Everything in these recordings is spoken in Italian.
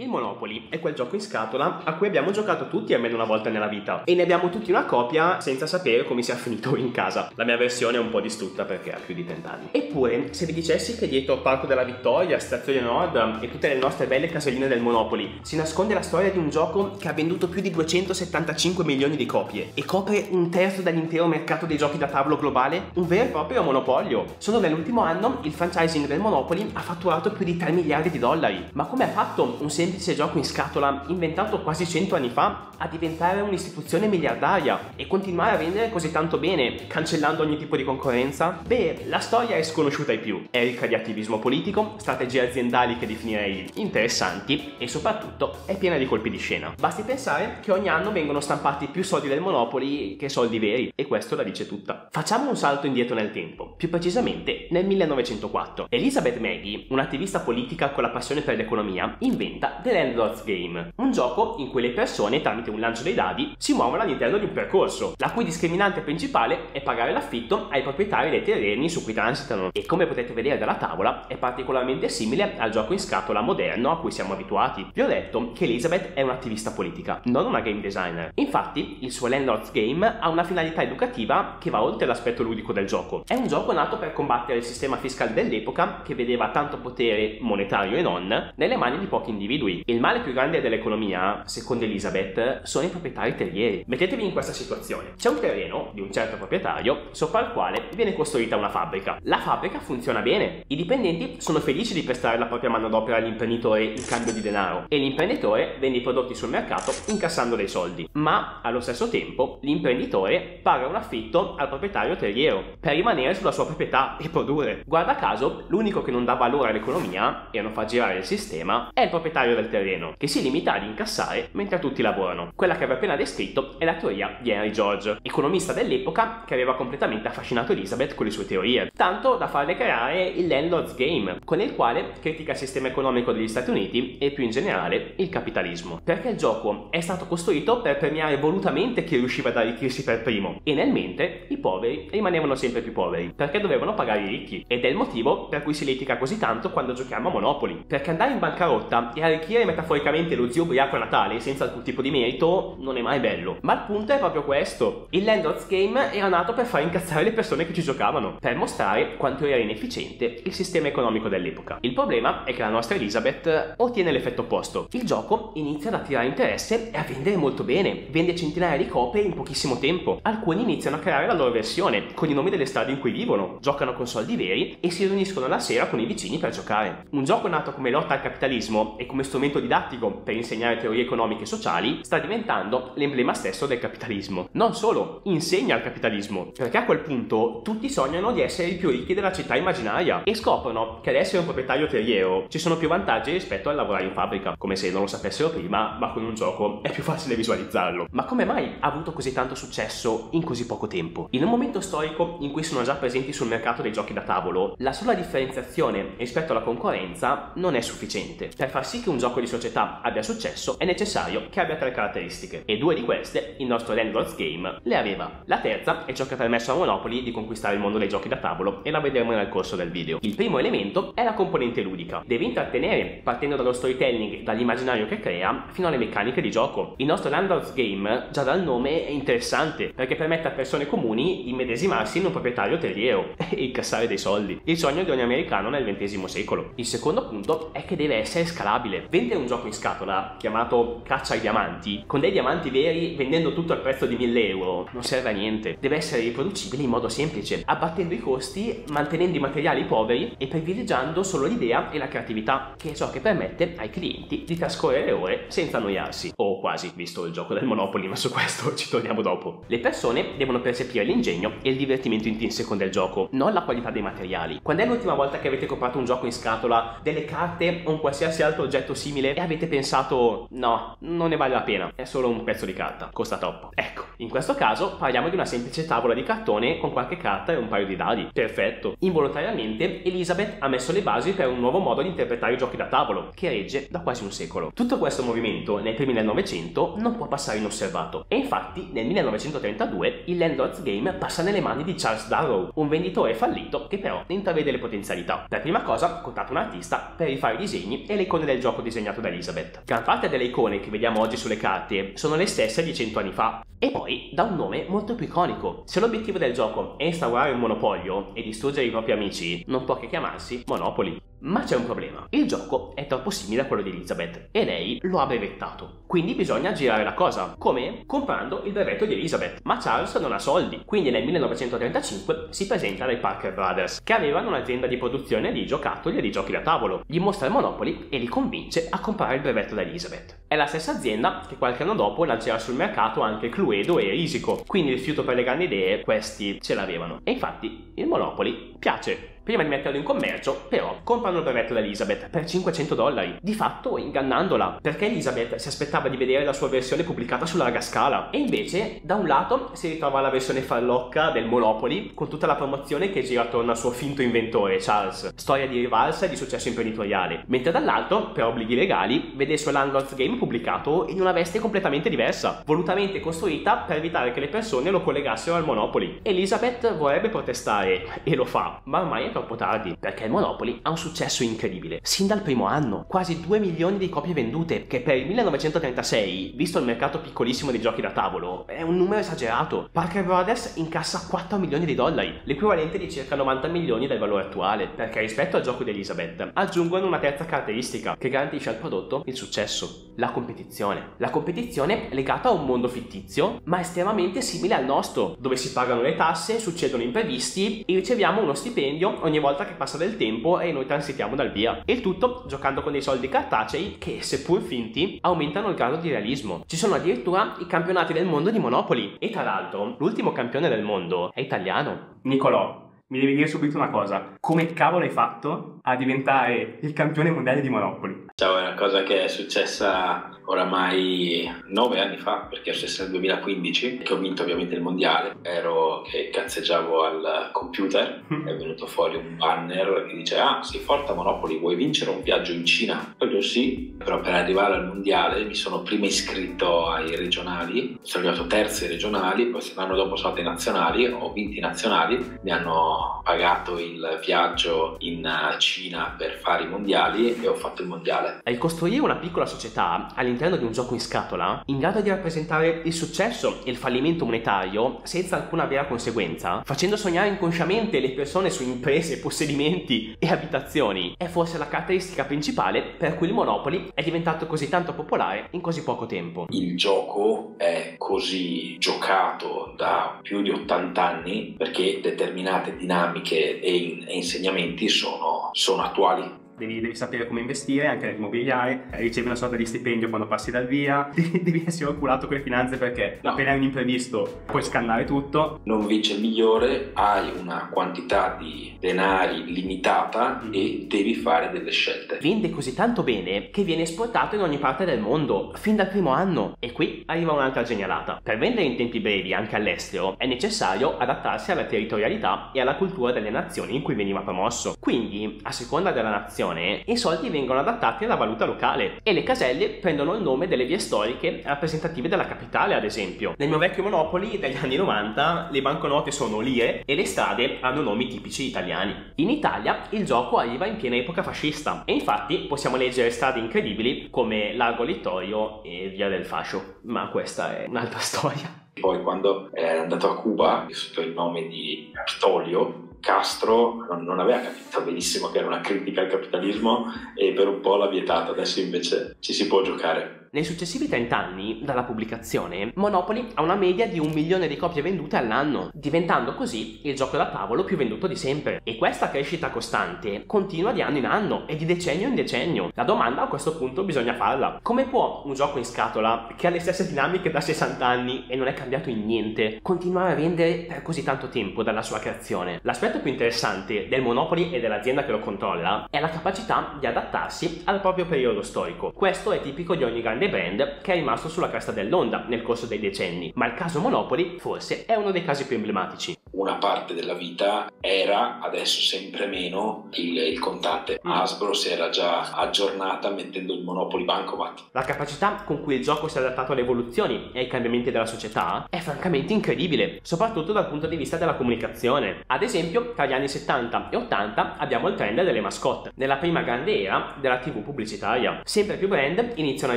Il Monopoly è quel gioco in scatola a cui abbiamo giocato tutti almeno una volta nella vita e ne abbiamo tutti una copia senza sapere come sia finito in casa. La mia versione è un po' distrutta perché ha più di 30 anni. Eppure, se vi dicessi che dietro Parco della Vittoria, Stazione Nord e tutte le nostre belle caselline del Monopoly si nasconde la storia di un gioco che ha venduto più di 275 milioni di copie e copre un terzo dell'intero mercato dei giochi da tavolo globale, un vero e proprio monopolio. Solo nell'ultimo anno il franchising del Monopoly ha fatturato più di 3 miliardi di dollari. Ma come ha fatto un semplice semplice gioco in scatola inventato quasi 100 anni fa a diventare un'istituzione miliardaria e continuare a vendere così tanto bene, cancellando ogni tipo di concorrenza? Beh, la storia è sconosciuta ai più, è ricca di attivismo politico, strategie aziendali che definirei interessanti e soprattutto è piena di colpi di scena. Basti pensare che ogni anno vengono stampati più soldi del Monopoli che soldi veri e questo la dice tutta. Facciamo un salto indietro nel tempo, più precisamente nel 1904. Elizabeth Maggie, un'attivista politica con la passione per l'economia, inventa The Landlord's Game, un gioco in cui le persone tramite un lancio dei dadi, si muovono all'interno di un percorso, la cui discriminante principale è pagare l'affitto ai proprietari dei terreni su cui transitano. E come potete vedere dalla tavola, è particolarmente simile al gioco in scatola moderno a cui siamo abituati. Vi ho detto che Elizabeth è un'attivista politica, non una game designer. Infatti, il suo Landlord's Game ha una finalità educativa che va oltre l'aspetto ludico del gioco. È un gioco nato per combattere il sistema fiscale dell'epoca che vedeva tanto potere monetario e non nelle mani di pochi individui. Il male più grande dell'economia, secondo Elizabeth, sono i proprietari terrieri. Mettetevi in questa situazione. C'è un terreno di un certo proprietario sopra il quale viene costruita una fabbrica. La fabbrica funziona bene. I dipendenti sono felici di prestare la propria manodopera all'imprenditore in cambio di denaro e l'imprenditore vende i prodotti sul mercato incassando dei soldi. Ma allo stesso tempo l'imprenditore paga un affitto al proprietario terriero per rimanere sulla sua proprietà e produrre. Guarda caso, l'unico che non dà valore all'economia e non fa girare il sistema è il proprietario del terreno, che si limita ad incassare mentre tutti lavorano. Quella che avevo appena descritto è la teoria di Henry George, economista dell'epoca che aveva completamente affascinato Elizabeth con le sue teorie, tanto da farle creare il Landlord's Game, con il quale critica il sistema economico degli Stati Uniti e più in generale il capitalismo. Perché il gioco è stato costruito per premiare volutamente chi riusciva ad arricchirsi per primo, e nel mentre i poveri rimanevano sempre più poveri, perché dovevano pagare i ricchi. Ed è il motivo per cui si litiga così tanto quando giochiamo a Monopoli, perché andare in bancarotta e arricchire metaforicamente lo zio ubriaco a Natale senza alcun tipo di merito non è mai bello. Ma il punto è proprio questo. Il Landlord's Game era nato per far incazzare le persone che ci giocavano, per mostrare quanto era inefficiente il sistema economico dell'epoca. Il problema è che la nostra Elizabeth ottiene l'effetto opposto. Il gioco inizia ad attirare interesse e a vendere molto bene. Vende centinaia di copie in pochissimo tempo. Alcuni iniziano a creare la loro versione, con i nomi delle strade in cui vivono, giocano con soldi veri e si riuniscono la sera con i vicini per giocare. Un gioco nato come lotta al capitalismo e come strumento didattico per insegnare teorie economiche e sociali sta diventando l'emblema stesso del capitalismo. Non solo, insegna il capitalismo, perché a quel punto tutti sognano di essere i più ricchi della città immaginaria e scoprono che ad essere un proprietario terriero ci sono più vantaggi rispetto al lavorare in fabbrica, come se non lo sapessero prima, ma con un gioco è più facile visualizzarlo. Ma come mai ha avuto così tanto successo in così poco tempo? In un momento storico in cui sono già presenti sul mercato dei giochi da tavolo, la sola differenziazione rispetto alla concorrenza non è sufficiente. Per far sì che un gioco di società abbia successo è necessario che abbia tre caratteristiche e due di queste il nostro Landlord's Game le aveva. La terza è ciò che ha permesso a Monopoly di conquistare il mondo dei giochi da tavolo e la vedremo nel corso del video. Il primo elemento è la componente ludica. Deve intrattenere partendo dallo storytelling, dall'immaginario che crea, fino alle meccaniche di gioco. Il nostro Landlord's Game, già dal nome, è interessante perché permette a persone comuni di medesimarsi in un proprietario terriero e incassare dei soldi. Il sogno di ogni americano nel XX secolo. Il secondo punto è che deve essere scalabile. Vendere un gioco in scatola, chiamato Caccia ai diamanti, con dei diamanti veri vendendo tutto al prezzo di 1000 euro non serve a niente. Deve essere riproducibile in modo semplice, abbattendo i costi, mantenendo i materiali poveri e privilegiando solo l'idea e la creatività, che è ciò che permette ai clienti di trascorrere ore senza annoiarsi. O quasi, visto il gioco del Monopoli, ma su questo ci torniamo dopo. Le persone devono percepire l'ingegno e il divertimento intrinseco del gioco, non la qualità dei materiali. Quando è l'ultima volta che avete comprato un gioco in scatola, delle carte o un qualsiasi altro oggetto simile e avete pensato no, non ne vale la pena, è solo un pezzo di carta, costa troppo. Ecco, In questo caso parliamo di una semplice tavola di cartone con qualche carta e un paio di dadi. Perfetto. Involontariamente Elizabeth ha messo le basi per un nuovo modo di interpretare i giochi da tavolo, che regge da quasi un secolo. Tutto questo movimento, nei primi del Novecento, non può passare inosservato. E infatti, nel 1932, il Landlord's Game passa nelle mani di Charles Darrow, un venditore fallito che però ne intravede le potenzialità. Per prima cosa, contatta un artista per rifare i disegni e le icone del gioco disegnato da Elizabeth. Gran parte delle icone che vediamo oggi sulle carte sono le stesse di cento anni fa. E poi dà un nome molto più iconico. Se l'obiettivo del gioco è instaurare un monopolio e distruggere i propri amici, non può che chiamarsi Monopoly. Ma c'è un problema. Il gioco è troppo simile a quello di Elizabeth e lei lo ha brevettato. Quindi bisogna girare la cosa. Come? Comprando il brevetto di Elizabeth. Ma Charles non ha soldi. Quindi nel 1935 si presenta dai Parker Brothers, che avevano un'azienda di produzione di giocattoli e di giochi da tavolo. Gli mostra il Monopoly e li convince a comprare il brevetto da Elizabeth. È la stessa azienda che qualche anno dopo lancerà sul mercato anche Cluedo e Risico. Quindi il fiuto per le grandi idee questi ce l'avevano. E infatti il Monopoly piace Prima di metterlo in commercio, però, comprano il brevetto da Elizabeth per 500 dollari, di fatto ingannandola, perché Elizabeth si aspettava di vedere la sua versione pubblicata sulla larga scala. E invece, da un lato, si ritrova la versione farlocca del Monopoly, con tutta la promozione che gira attorno al suo finto inventore, Charles, storia di rivalsa e di successo imprenditoriale, mentre dall'altro, per obblighi legali, vede il suo Landlord's Game pubblicato in una veste completamente diversa, volutamente costruita per evitare che le persone lo collegassero al Monopoly. Elizabeth vorrebbe protestare, e lo fa, ma ormai è troppo tardi, perché il Monopoly ha un successo incredibile. Sin dal primo anno, quasi 2 milioni di copie vendute, che per il 1936, visto il mercato piccolissimo di giochi da tavolo, è un numero esagerato. Parker Brothers incassa 4 milioni di dollari, l'equivalente di circa 90 milioni del valore attuale, perché rispetto al gioco di Elizabeth aggiungono una terza caratteristica che garantisce al prodotto il successo, la competizione. La competizione è legata a un mondo fittizio, ma estremamente simile al nostro, dove si pagano le tasse, succedono imprevisti e riceviamo uno stipendio ogni volta che passa del tempo e noi transitiamo dal via. Il tutto giocando con dei soldi cartacei che, seppur finti, aumentano il grado di realismo. Ci sono addirittura i campionati del mondo di Monopoli. E tra l'altro, l'ultimo campione del mondo è italiano. Nicolò, mi devi dire subito una cosa. Come cavolo hai fatto a diventare il campione mondiale di Monopoli? Ciao, è una cosa che è successa oramai nove anni fa, perché è successo nel 2015, che ho vinto ovviamente il mondiale. Ero che cazzeggiavo al computer, è venuto fuori un banner che dice ah, sei forte a Monopoli, vuoi vincere un viaggio in Cina? Poi io sì, però per arrivare al mondiale mi sono prima iscritto ai regionali, sono arrivato terzo ai regionali, poi l'anno dopo sono andato ai nazionali, ho vinto i nazionali, mi hanno pagato il viaggio in Cina per fare i mondiali e ho fatto il mondiale. È il costruire una piccola società all'interno di un gioco in scatola, in grado di rappresentare il successo e il fallimento monetario senza alcuna vera conseguenza, facendo sognare inconsciamente le persone su imprese, possedimenti e abitazioni, è forse la caratteristica principale per cui il Monopoly è diventato così tanto popolare in così poco tempo. Il gioco è così giocato da più di 80 anni perché determinate dinamiche e, in- e insegnamenti sono, sono attuali devi, devi, sapere come investire anche nell'immobiliare, ricevi una sorta di stipendio quando passi dal via, devi, essere occulato con le finanze perché no. appena hai un imprevisto puoi scannare tutto. Non vince il migliore, hai una quantità di denari limitata mm. e devi fare delle scelte. Vende così tanto bene che viene esportato in ogni parte del mondo, fin dal primo anno. E qui arriva un'altra genialata. Per vendere in tempi brevi anche all'estero è necessario adattarsi alla territorialità e alla cultura delle nazioni in cui veniva promosso. Quindi, a seconda della nazione, inflazione, i soldi vengono adattati alla valuta locale e le caselle prendono il nome delle vie storiche rappresentative della capitale, ad esempio. Nel mio vecchio Monopoli degli anni 90 le banconote sono lire e le strade hanno nomi tipici italiani. In Italia il gioco arriva in piena epoca fascista e infatti possiamo leggere strade incredibili come Largo Littorio e Via del Fascio, ma questa è un'altra storia. Poi quando è andato a Cuba, sotto il nome di Capitolio, Castro non, aveva capito benissimo che era una critica al capitalismo e per un po' l'ha vietato, adesso invece ci si può giocare. Nei successivi 30 anni dalla pubblicazione, Monopoly ha una media di un milione di copie vendute all'anno, diventando così il gioco da tavolo più venduto di sempre. E questa crescita costante continua di anno in anno e di decennio in decennio. La domanda a questo punto bisogna farla. Come può un gioco in scatola, che ha le stesse dinamiche da 60 anni e non è cambiato in niente, continuare a vendere per così tanto tempo dalla sua creazione? L'aspetto più interessante del Monopoly e dell'azienda che lo controlla è la capacità di adattarsi al proprio periodo storico. Questo è tipico di ogni grande brand che è rimasto sulla cresta dell'onda nel corso dei decenni, ma il caso Monopoly forse è uno dei casi più emblematici una parte della vita era, adesso sempre meno, il, il contante. Mm. Hasbro si era già aggiornata mettendo il Monopoly Bancomat. La capacità con cui il gioco si è adattato alle evoluzioni e ai cambiamenti della società è francamente incredibile, soprattutto dal punto di vista della comunicazione. Ad esempio, tra gli anni 70 e 80 abbiamo il trend delle mascotte, nella prima grande era della TV pubblicitaria. Sempre più brand iniziano a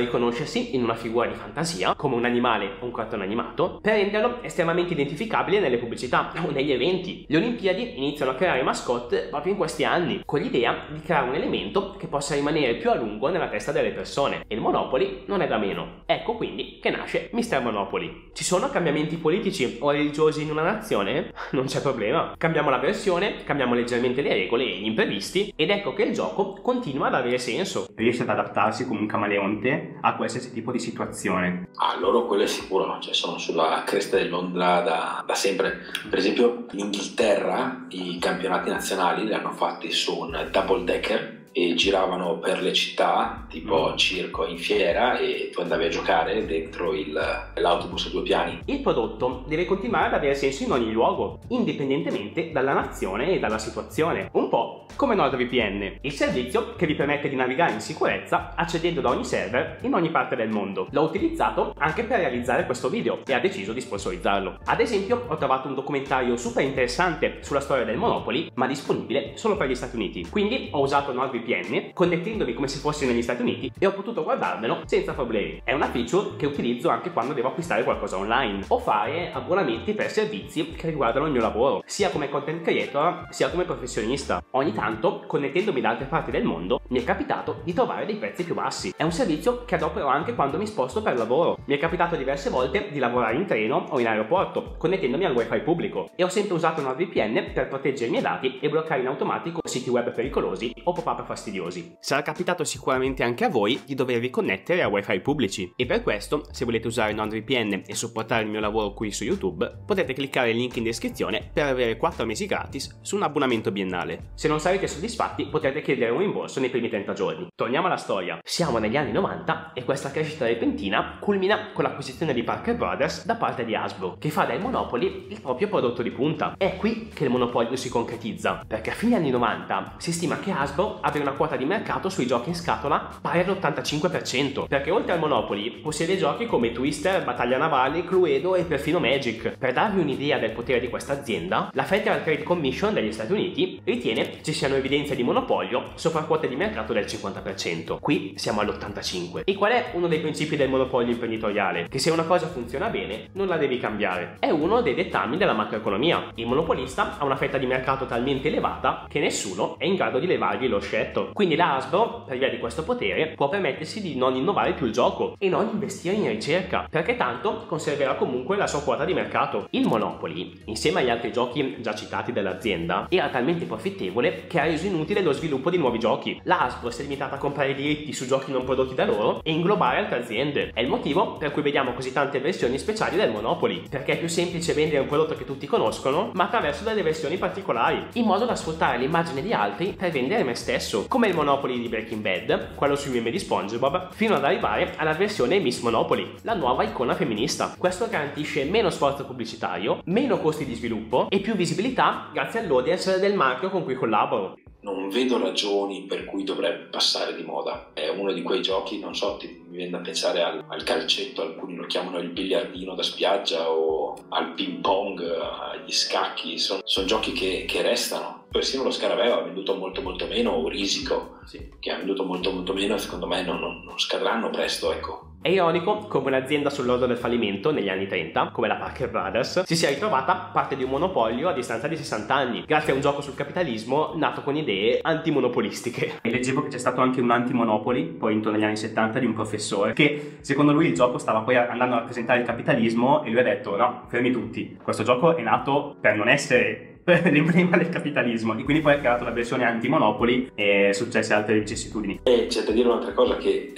riconoscersi in una figura di fantasia, come un animale o un cartone animato, per renderlo estremamente identificabile nelle pubblicità negli eventi. Le Olimpiadi iniziano a creare mascotte proprio in questi anni, con l'idea di creare un elemento che possa rimanere più a lungo nella testa delle persone. E il Monopoly non è da meno. Ecco quindi che nasce Mr. Monopoly. Ci sono cambiamenti politici o religiosi in una nazione? Non c'è problema. Cambiamo la versione, cambiamo leggermente le regole e gli imprevisti ed ecco che il gioco continua ad avere senso. Riesce ad adattarsi come un camaleonte a qualsiasi tipo di situazione. Ah, loro quello è sicuro, cioè sono sulla cresta dell'onda da, da sempre. Per esempio esempio in Inghilterra i campionati nazionali li hanno fatti su un double decker e giravano per le città, tipo mm. circo in fiera, e tu andavi a giocare dentro il, l'autobus a due piani. Il prodotto deve continuare ad avere senso in ogni luogo, indipendentemente dalla nazione e dalla situazione. Un po' come NordVPN, il servizio che vi permette di navigare in sicurezza accedendo da ogni server in ogni parte del mondo. L'ho utilizzato anche per realizzare questo video e ha deciso di sponsorizzarlo. Ad esempio, ho trovato un documentario super interessante sulla storia del Monopoly, ma disponibile solo per gli Stati Uniti. Quindi ho usato NordVPN VPN connettendomi come se fossi negli Stati Uniti e ho potuto guardarmelo senza problemi. È una feature che utilizzo anche quando devo acquistare qualcosa online o fare abbonamenti per servizi che riguardano il mio lavoro, sia come content creator sia come professionista. Ogni tanto, connettendomi da altre parti del mondo, mi è capitato di trovare dei prezzi più bassi. È un servizio che adopero anche quando mi sposto per lavoro. Mi è capitato diverse volte di lavorare in treno o in aeroporto, connettendomi al wifi pubblico e ho sempre usato una VPN per proteggere i miei dati e bloccare in automatico siti web pericolosi o pop-up fastidiosi. Sarà capitato sicuramente anche a voi di dovervi connettere a wifi pubblici e per questo, se volete usare NordVPN e supportare il mio lavoro qui su YouTube, potete cliccare il link in descrizione per avere 4 mesi gratis su un abbonamento biennale. Se non sarete soddisfatti potete chiedere un rimborso nei primi 30 giorni. Torniamo alla storia. Siamo negli anni 90 e questa crescita repentina culmina con l'acquisizione di Parker Brothers da parte di Hasbro, che fa del Monopoly il proprio prodotto di punta. È qui che il monopolio si concretizza, perché a fine anni 90 si stima che Hasbro abbia una quota di mercato sui giochi in scatola pari all'85%, perché oltre al Monopoly possiede giochi come Twister, Battaglia Navale, Cluedo e perfino Magic. Per darvi un'idea del potere di questa azienda, la Federal Trade Commission degli Stati Uniti ritiene ci siano evidenze di monopolio sopra quote di mercato del 50%. Qui siamo all'85%. E qual è uno dei principi del monopolio imprenditoriale? Che se una cosa funziona bene, non la devi cambiare. È uno dei dettami della macroeconomia. Il monopolista ha una fetta di mercato talmente elevata che nessuno è in grado di levargli lo scetto progetto. Quindi la Hasbro, per via di questo potere, può permettersi di non innovare più il gioco e non investire in ricerca, perché tanto conserverà comunque la sua quota di mercato. Il Monopoly, insieme agli altri giochi già citati dall'azienda, era talmente profittevole che ha reso inutile lo sviluppo di nuovi giochi. La si è limitata a comprare diritti su giochi non prodotti da loro e inglobare altre aziende. È il motivo per cui vediamo così tante versioni speciali del Monopoly, perché è più semplice vendere un prodotto che tutti conoscono, ma attraverso delle versioni particolari, in modo da sfruttare l'immagine di altri per vendere me stesso come il Monopoly di Breaking Bad, quello sui meme di SpongeBob, fino ad arrivare alla versione Miss Monopoly, la nuova icona femminista. Questo garantisce meno sforzo pubblicitario, meno costi di sviluppo e più visibilità grazie all'audience del marchio con cui collaboro non vedo ragioni per cui dovrebbe passare di moda. È uno di quei giochi, non so, ti, mi viene da pensare al, al, calcetto, alcuni lo chiamano il biliardino da spiaggia o al ping pong, agli scacchi, sono son giochi che, che, restano. Persino lo Scarabeo ha venduto molto molto meno, o Risico, sì. che ha venduto molto molto meno secondo me non, non, non scadranno presto, ecco. È ironico come un'azienda sull'orlo del fallimento negli anni 30, come la Parker Brothers, si sia ritrovata parte di un monopolio a distanza di 60 anni, grazie a un gioco sul capitalismo nato con idee antimonopolistiche. E leggevo che c'è stato anche un antimonopoli, poi intorno agli anni 70, di un professore, che secondo lui il gioco stava poi andando a rappresentare il capitalismo e lui ha detto no, fermi tutti, questo gioco è nato per non essere l'emblema del capitalismo e quindi poi ha creato la versione anti-monopoli e successe altre vicissitudini. E c'è da dire un'altra cosa che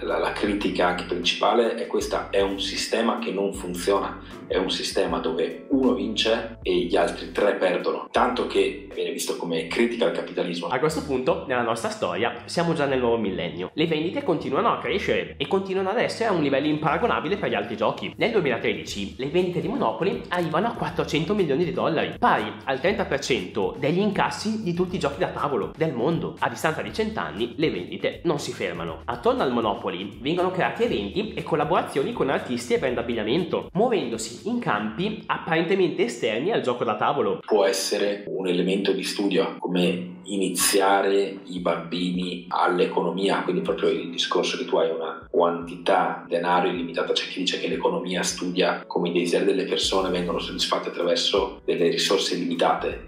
la, la critica anche principale è questa, è un sistema che non funziona, è un sistema dove uno vince e gli altri tre perdono, tanto che viene visto come critica al capitalismo. A questo punto, nella nostra storia, siamo già nel nuovo millennio. Le vendite continuano a crescere e continuano ad essere a un livello imparagonabile per gli altri giochi. Nel 2013 le vendite di Monopoly arrivano a 400 milioni di dollari, pari al 30% degli incassi di tutti i giochi da tavolo del mondo. A distanza di 100 anni le vendite non si fermano. Attorno al Monopoly vengono creati eventi e collaborazioni con artisti e brand abbigliamento, muovendosi in campi apparentemente esterni al gioco da tavolo. Può essere un elemento di studio come iniziare i bambini all'economia, quindi proprio il discorso che tu hai una quantità di denaro illimitata, c'è chi dice che l'economia studia come i desideri delle persone vengono soddisfatti attraverso delle risorse limitate.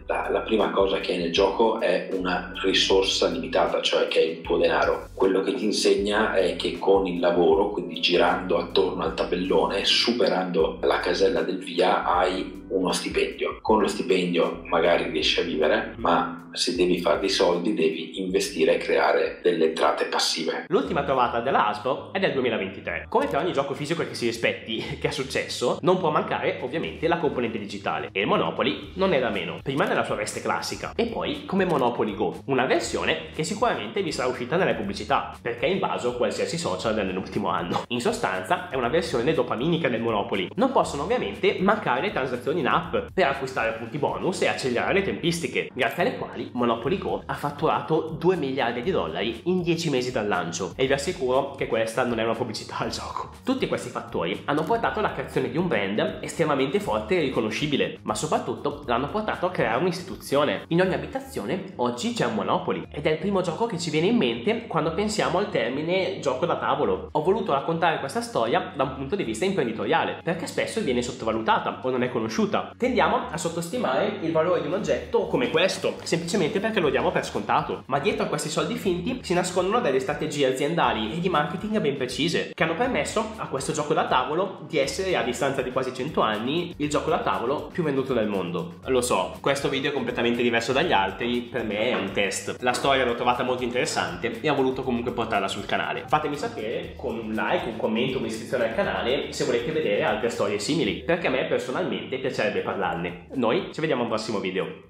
La, la prima cosa che hai nel gioco è una risorsa limitata, cioè che è il tuo denaro. Quello che ti insegna è che con il lavoro, quindi girando attorno al tabellone, superando la casella del via, hai uno stipendio. Con lo stipendio magari riesci a vivere, ma se devi fare dei soldi devi investire e creare delle entrate passive. L'ultima trovata della Hasbro è del 2023. Come per ogni gioco fisico che si rispetti che ha successo, non può mancare ovviamente la componente digitale e il Monopoly non è da meno. Prima nella sua veste classica e poi come Monopoly Go, una versione che sicuramente vi sarà uscita nelle pubblicità perché è invaso qualsiasi social nell'ultimo anno. In sostanza è una versione dopaminica del Monopoly. Non possono ovviamente mancare le transazioni in app per acquistare punti bonus e accelerare le tempistiche, grazie alle quali Monopoly Go ha fatturato 2 miliardi di dollari in 10 mesi dal lancio e vi assicuro che questa non è una pubblicità al gioco. Tutti questi fattori hanno portato alla creazione di un brand estremamente forte e riconoscibile, ma soprattutto l'hanno portato a creare un'istituzione. In ogni abitazione oggi c'è un Monopoly ed è il primo gioco che ci viene in mente quando pensiamo al termine gioco da tavolo. Ho voluto raccontare questa storia da un punto di vista imprenditoriale, perché spesso viene sottovalutata o non è conosciuta tendiamo a sottostimare il valore di un oggetto come questo, semplicemente perché lo diamo per scontato. Ma dietro a questi soldi finti si nascondono delle strategie aziendali e di marketing ben precise, che hanno permesso a questo gioco da tavolo di essere a distanza di quasi 100 anni il gioco da tavolo più venduto del mondo. Lo so, questo video è completamente diverso dagli altri, per me è un test. La storia l'ho trovata molto interessante e ho voluto comunque portarla sul canale. Fatemi sapere con un like, un commento, un'iscrizione al canale se volete vedere altre storie simili, perché a me personalmente piacerebbe parlarne. Noi ci vediamo al prossimo video.